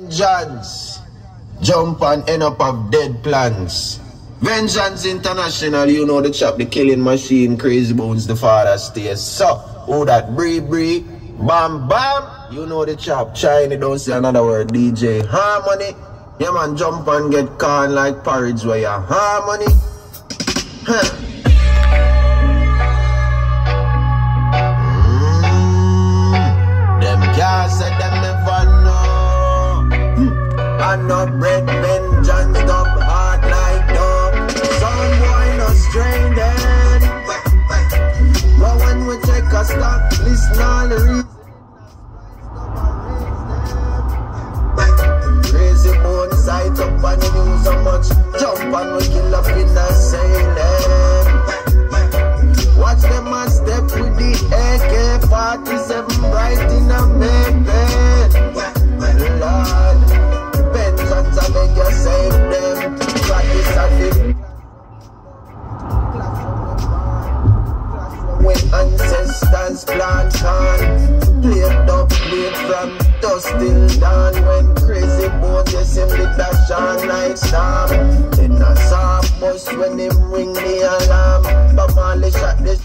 Venjahanze. Jump and end up of dead plants. Venjahanze International, you know the chap, the killing machine, Crazybonez, the father stays. So, who that bree bree, bam bam, you know the chap, China, don't say another word, DJ Harmony. Yeah man, jump and get corn like porridge where you harmony. Huh. I know bread Venjahanze dub hard like dog. Some boy no stranded. But when we take a stop, listen all the reasons. Rastas plantation. Played up late from dust till dawn. When crazy boys yes, him lit a shine like storm. Then a soft bus when him ring the alarm. But Molly shot this.